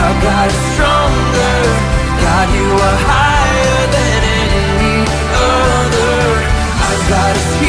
God is stronger. God, you are higher than any other. Our God is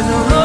in.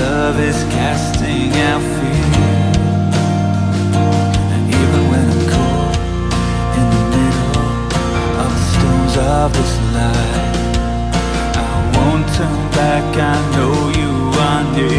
Love is casting out fear. And even when I'm cold in the middle of the storms of this life, I won't turn back. I know you are near.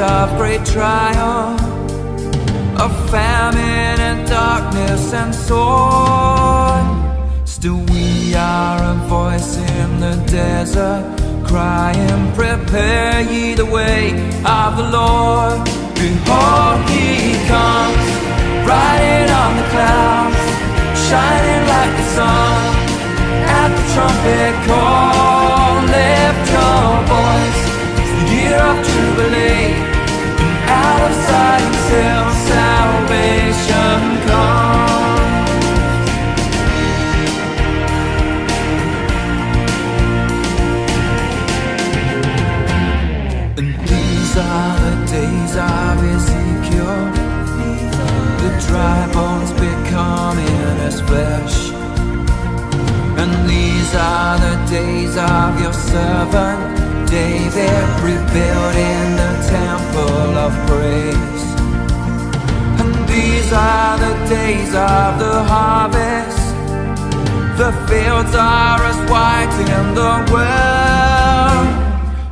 of great trial, of famine and darkness and sword. Still we are a voice in the desert, crying, prepare ye the way of the Lord. Behold, he comes, riding on the clouds, shining like the sun, at the trumpet call, lift your voice, it's the year of Jubilee. Until salvation comes. And these are the days of Ezekiel. The dry bones becoming flesh. And these are the days of your servant David, rebuilding the temple of praise. Are the days of the harvest. The fields are as white in the world.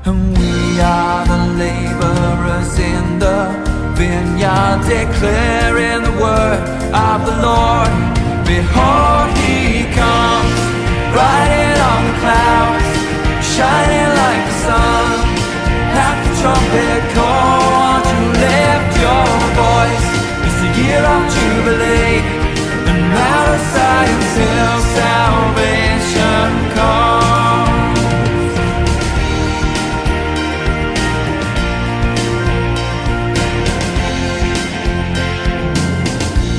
And we are the laborers in the vineyard, declaring the word of the Lord. Behold, he comes, riding on the clouds, shining like the sun. At the trumpet call, year of jubilee, and out of Zion's hill salvation comes.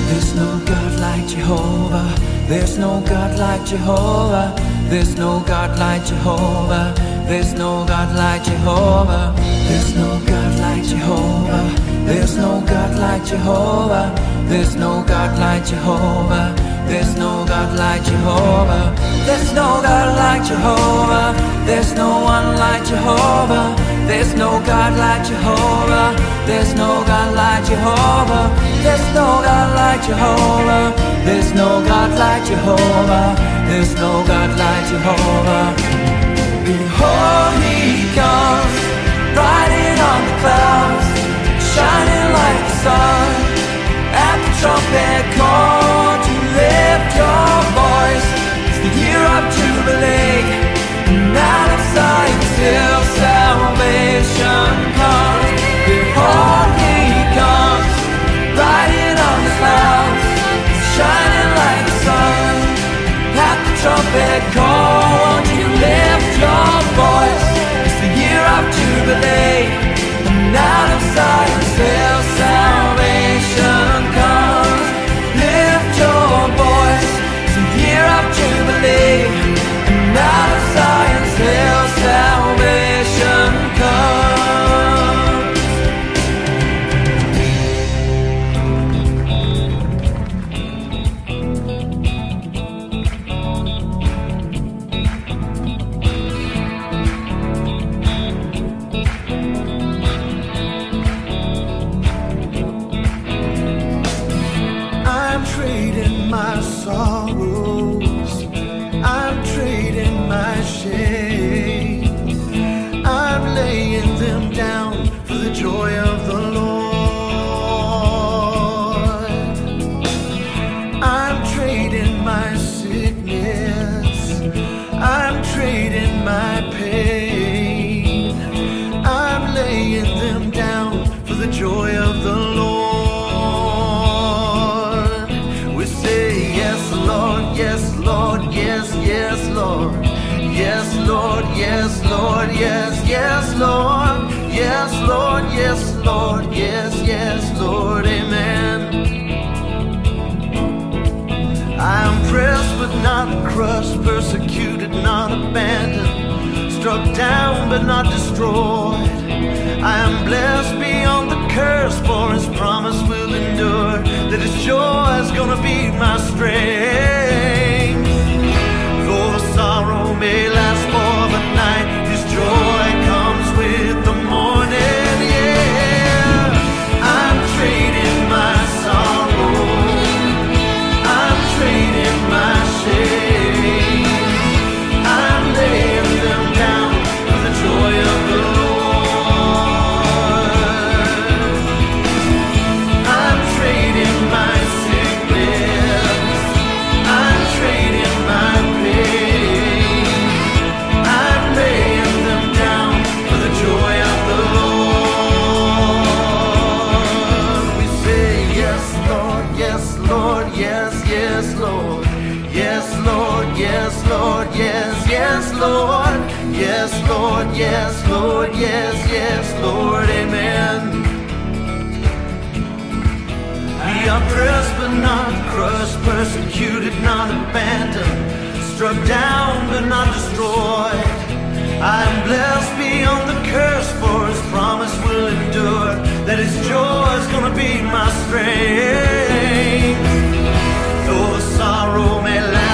There's no God like Jehovah. There's no God like Jehovah. There's no God like Jehovah. There's no God like Jehovah. There's no God like Jehovah. There's no God like Jehovah. There's no God like Jehovah. There's no God like Jehovah. There's no God like Jehovah. There's no one like Jehovah. There's no God like Jehovah. There's no God like Jehovah. There's no God like Jehovah. There's no God like Jehovah. There's no God like Jehovah. Comes, riding on the clouds, shining like the sun. At the trumpet call to lift your voice. The year of jubilee, and out of Zion's hill salvation comes. Comes, riding on the clouds, shining like the sun. At the trumpet call, but they down but not destroyed. I am blessed beyond the curse, for his promise will endure, that his joy is gonna be my strength. Lord, yes, yes, Lord. Yes, Lord, yes, Lord, yes, yes, Lord, amen. We are pressed but not crushed, persecuted, not abandoned, struck down but not destroyed. I am blessed beyond the curse, for his promise will endure, that his joy is gonna be my strength. Though sorrow may last.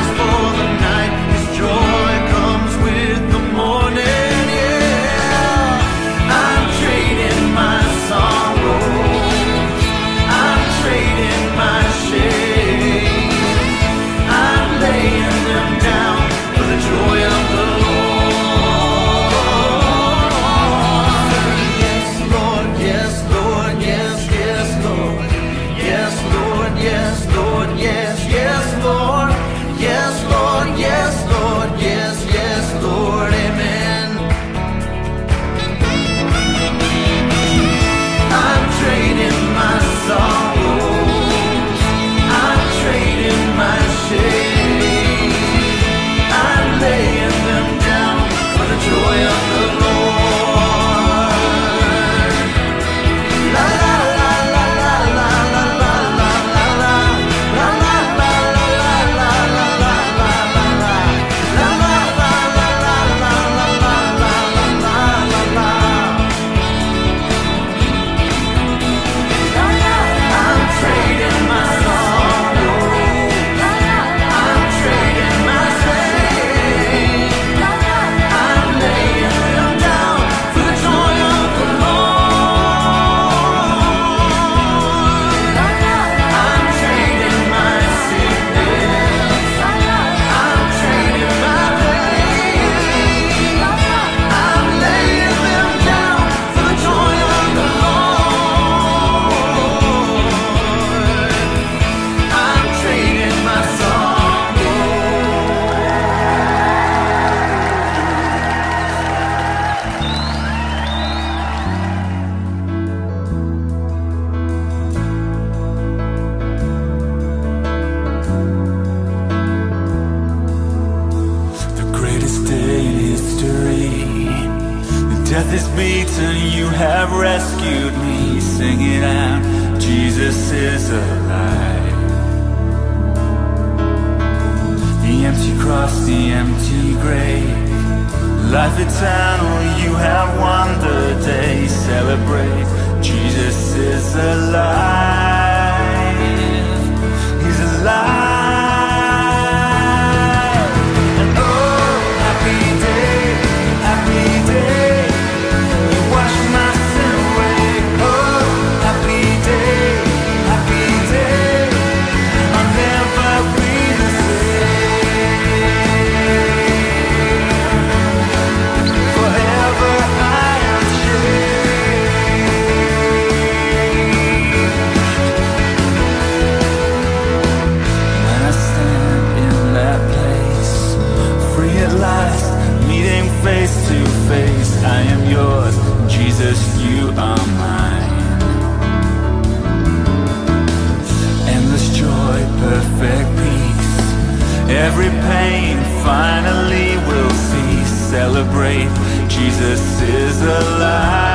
across the empty grave. Life eternal, you have won the day. Celebrate, Jesus is alive. yours, Jesus, you are mine. Endless joy, perfect peace. Every pain finally will cease. Celebrate, Jesus is alive.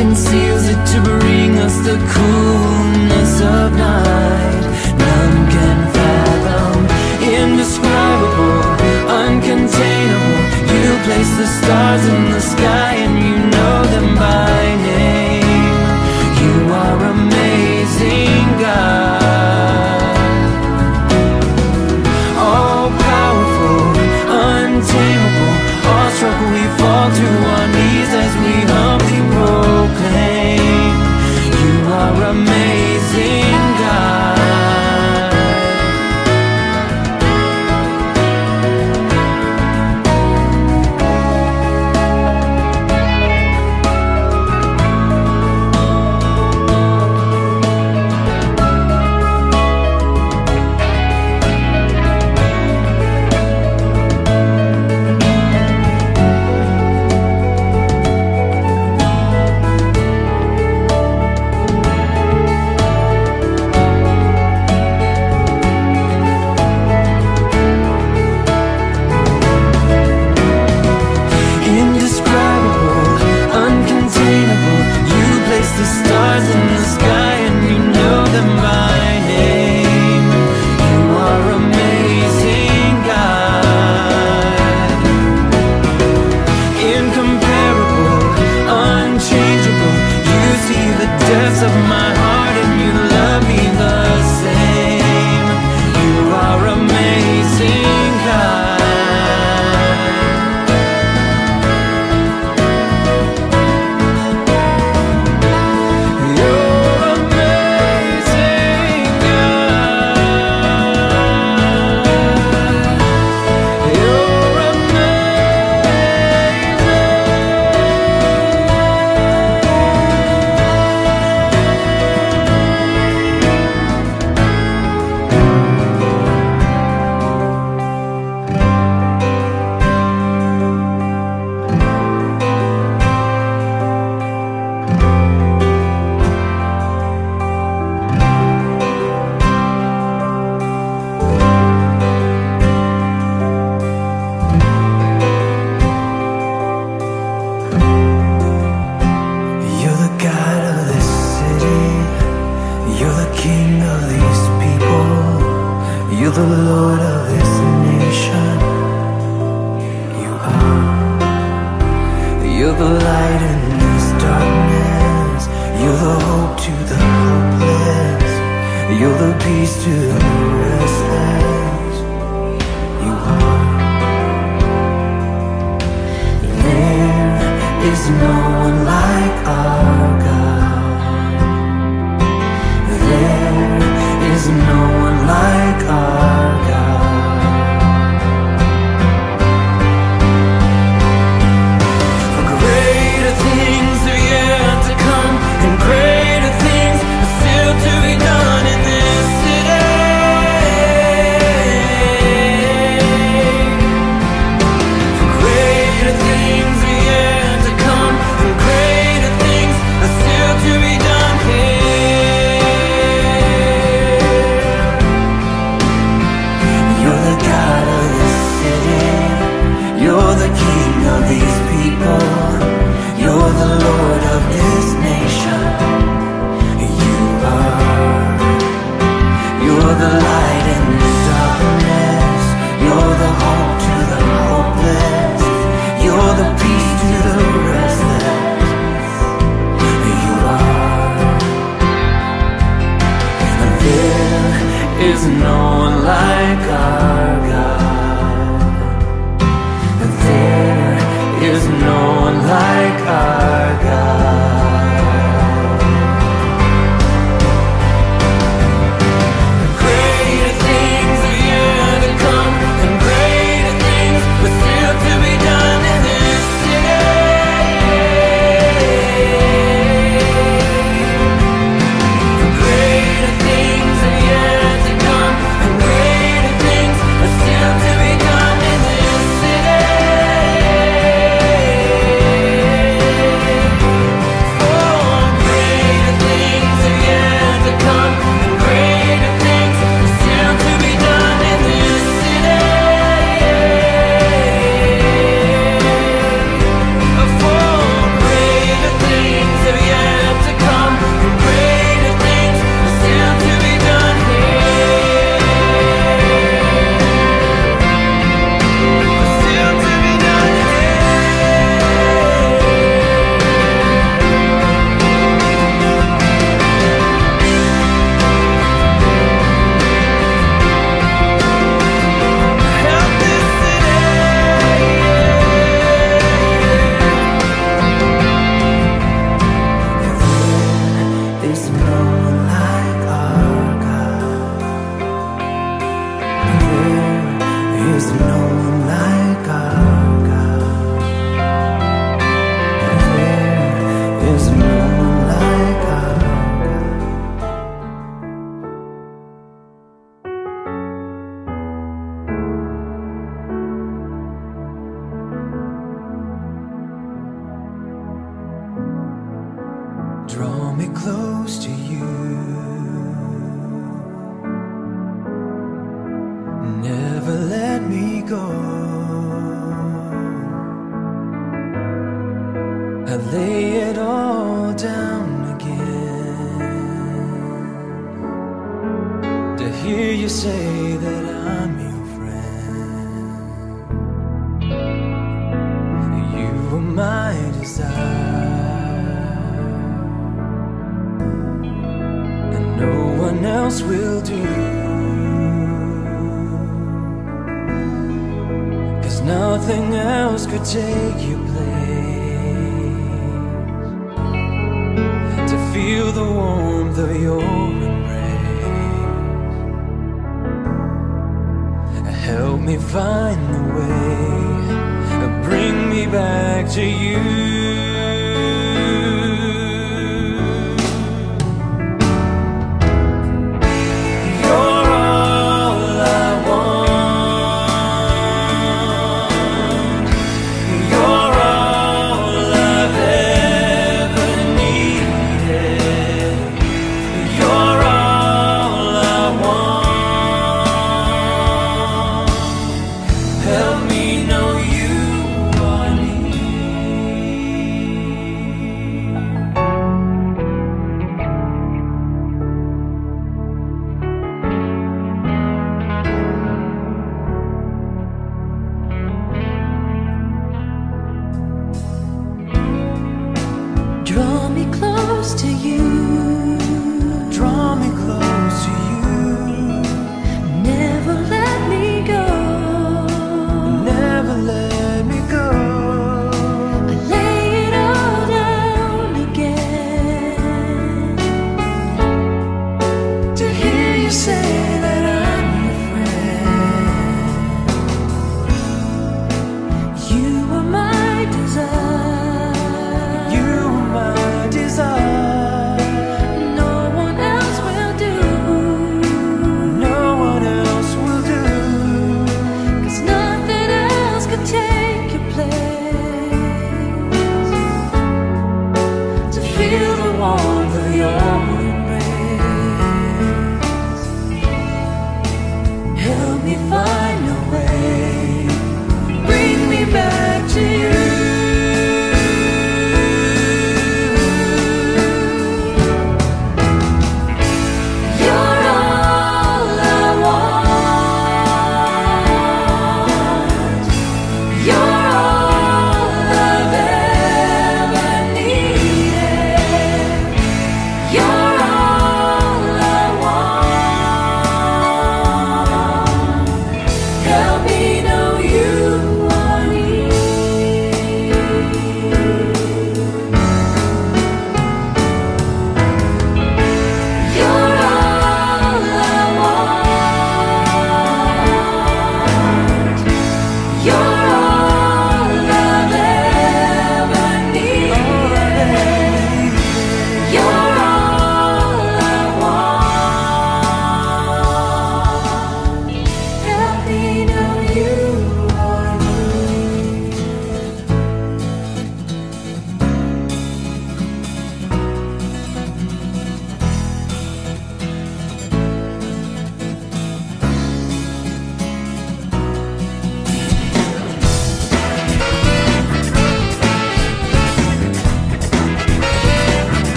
conceals it to bring us the coolness of night. None can fathom, indescribable, uncontainable. You place the stars in the sky.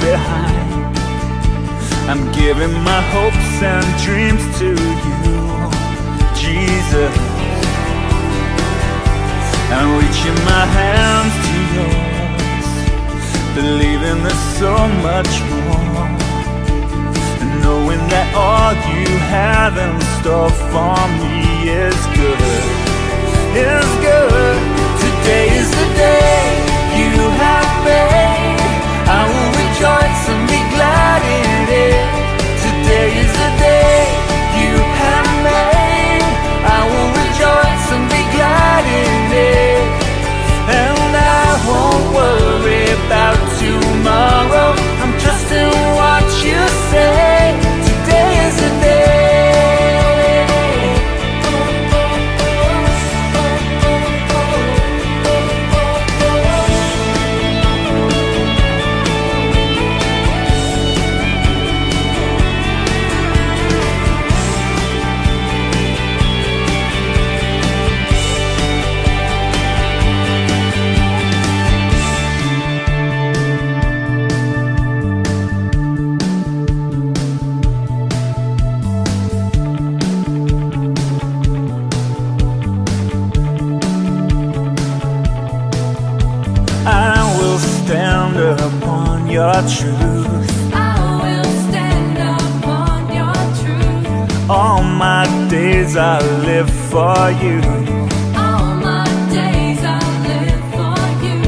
behind. I'm giving my hopes and dreams to you, Jesus. I'm reaching my hands to yours Believing there's so much more. And Knowing that all you have in store for me is good. Is good. Today is the day you have made. the truth. I will stand upon your truth. All my days I live for you. All my days I live for you.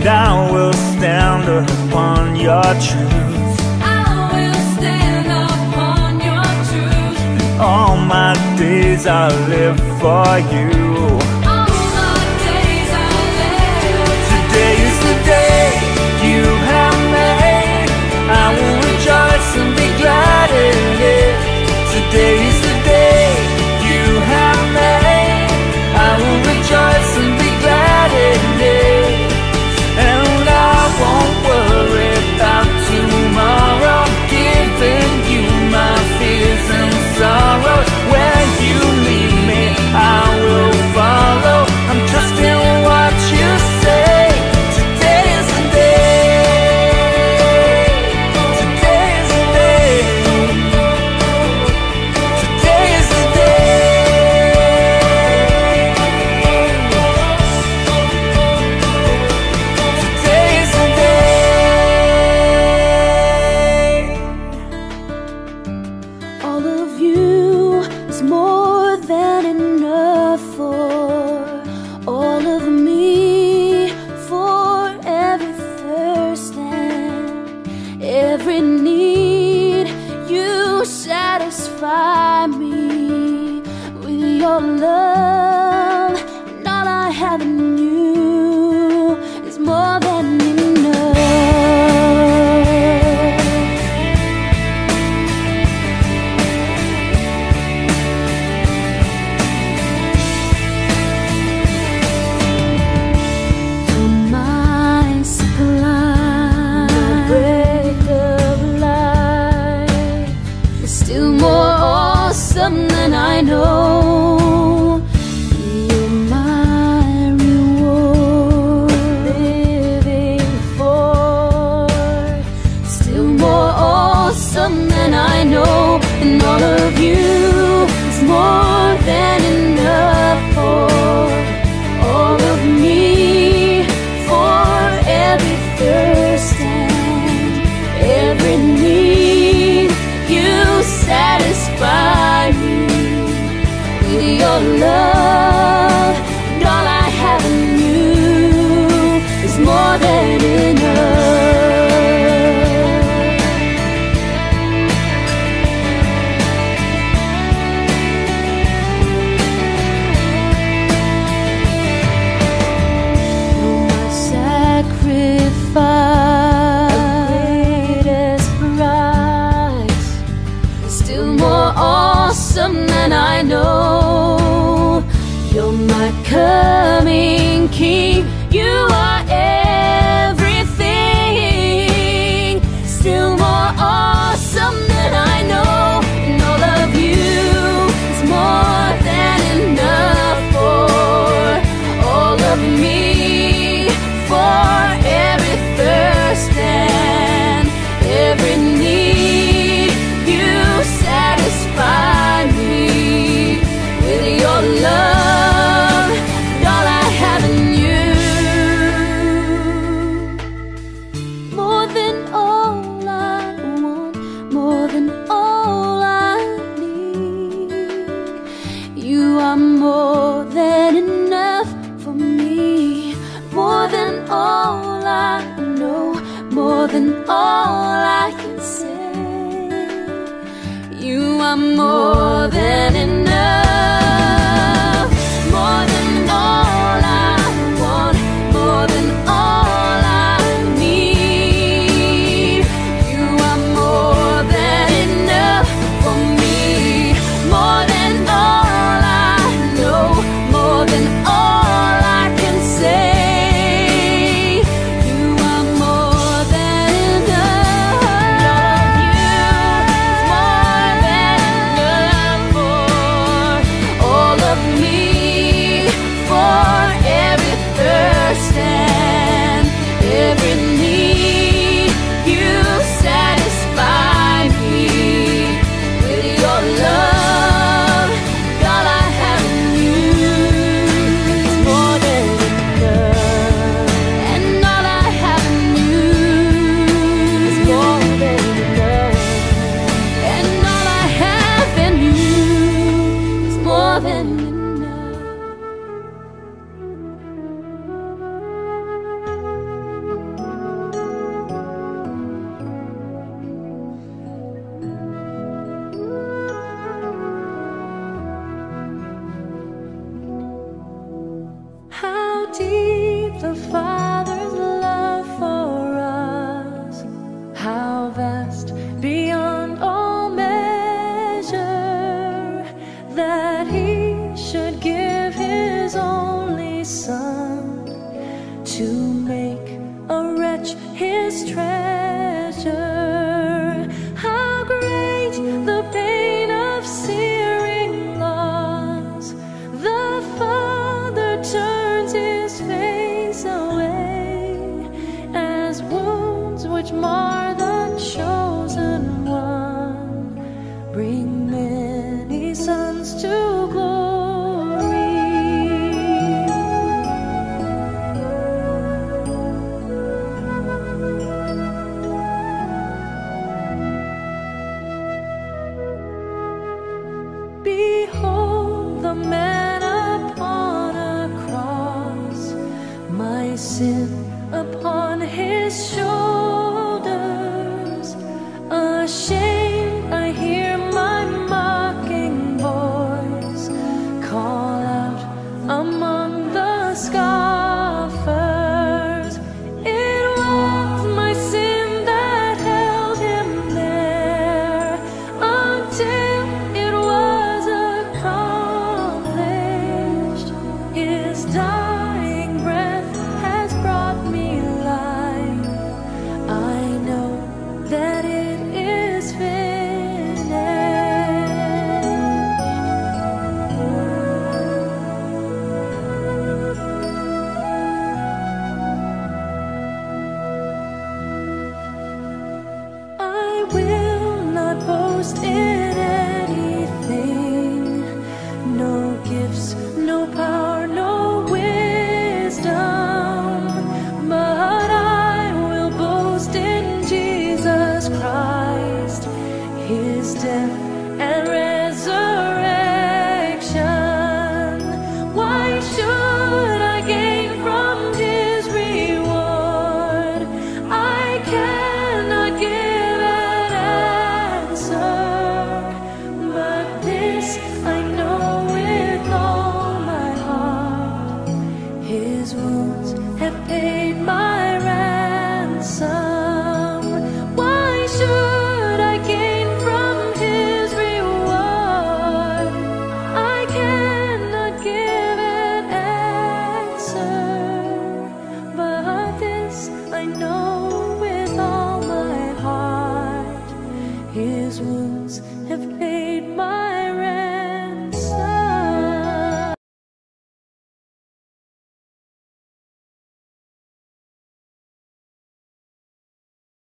And I will stand upon your truth. I will stand upon your truth. All my days I live for you.